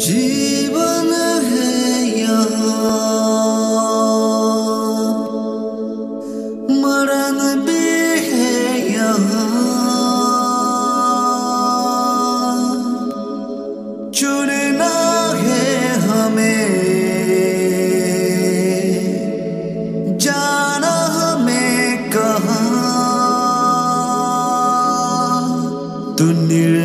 जीवन है यहाँ। मरण भी है यहाँ। चुनना है हमें, जाना हमें कहाँ। तू निर्णय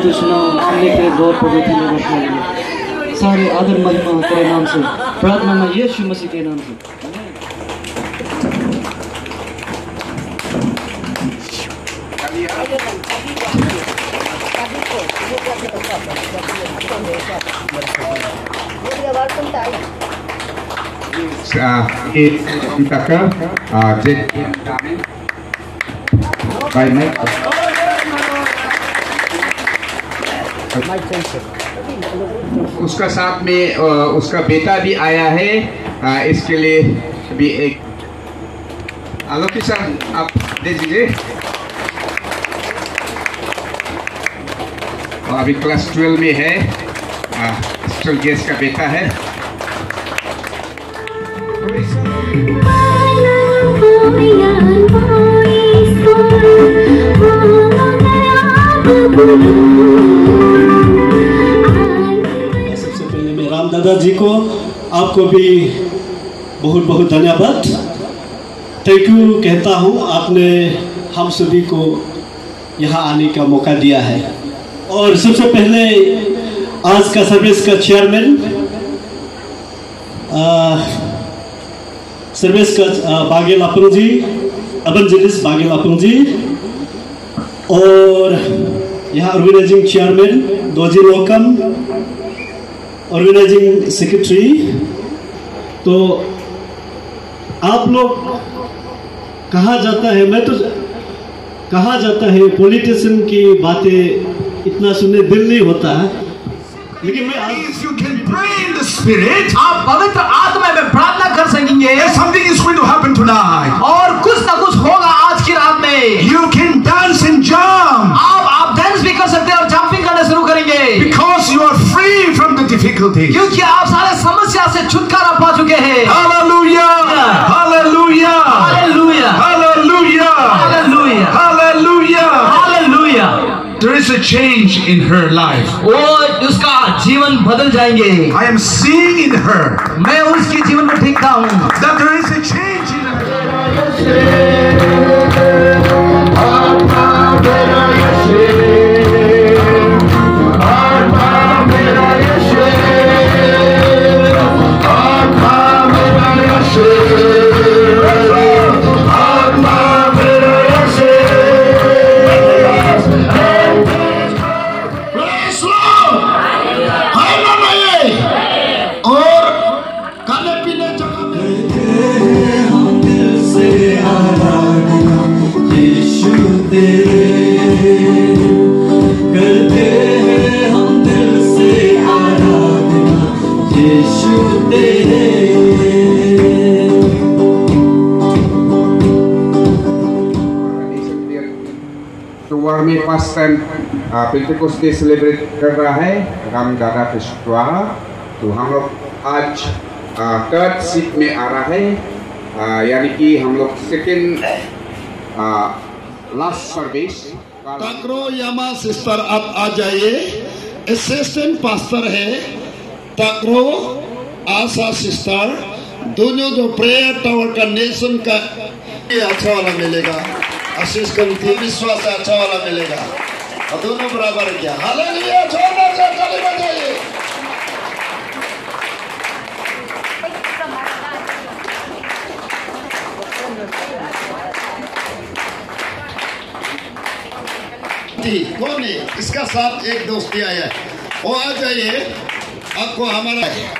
प्रभु तो सुना सुनने के लिए बहुत प्रभु धन्यवाद सारे आदर महिमा तेरे नाम से प्रार्थना में यीशु मसीह के नाम से। uh, it Tucker, uh, उसका साथ में उसका बेटा भी आया है। इसके लिए भी एक आलोकी सर आप दे दीजिए। अभी क्लास 12 में है। स्टल गैस का बेटा है। को आपको भी बहुत बहुत धन्यवाद। थैंक यू कहता हूँ, आपने हम सभी को यहाँ आने का मौका दिया है। और सबसे पहले आज का सर्विस का चेयरमैन सर्विस का बागेल अपंग जी अबंजलिस बागेल अपंग जी, और यहाँ ऑर्गेनाइजिंग चेयरमैन दोजी लोकम ऑर्गेनाइजिंग सेक्रेटरी तो आप लोग कहा जाता है मैं तो कहा जाता है पॉलिटिशियन की बातें इतना सुनने दिल नहीं होता है। लेकिन मैं आज If you can pray in the spirit, आप पवित्र आत्मा में प्रार्थना कर सकेंगे। Something is going to happen tonight. और कुछ ना कुछ होगा आज की रात में। You can dance and jump आप डांस भी कर सकते हैं और जंपिंग करना शुरू करेंगे because you are free from the difficulties. क्योंकि आप सारे समस्या से छुटकारा पा चुके हैं Hallelujah! Hallelujah! Hallelujah Hallelujah! Hallelujah Hallelujah! Hallelujah There is a change in her life. वो उसका जीवन बदल जाएँगे I am seeing in her मैं उसके जीवन में देखता हूँ that there is a change in her. में first time Pentecost day celebrate कर रहा है, राम दादा के द्वारा। तो हम लोग आज थर्ड सीट में आ रहा है। यानी कि हम लोग सेकेंड लास्ट सर्विस टाकरो यामा सिस्टर आप आ जाइए। असिस्टेंट पास्टर है टाकरो आशा सिस्टर दोनों जो प्रेयर टावर का नेशन का अच्छा वाला मिलेगा। असिस्टेंट की विश्वास है अच्छा वाला मिलेगा। और दोनों बराबर क्या। हालेलुया छोड़ना थी कौन है? इसका साथ एक दोस्त भी आया है। वो आ जाइए। आपको हमारा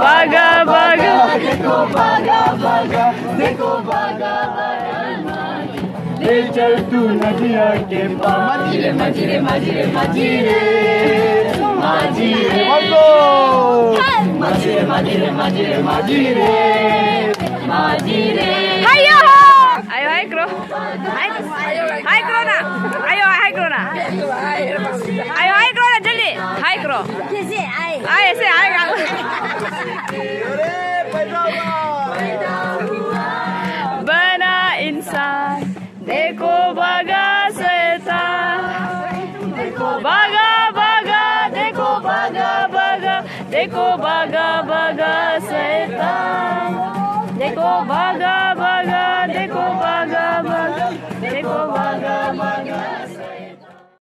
baga baga देखो बागा बागा देखो बागा ले चल तू नदिया के पार मजीरे मजीरे मजीरे मजीरे मजीरे मजीरे मजीरे मजीरे मजीरे मजीरे हाय Deko baga baga setan Deko baga baga Deko baga baga Deko baga baga setan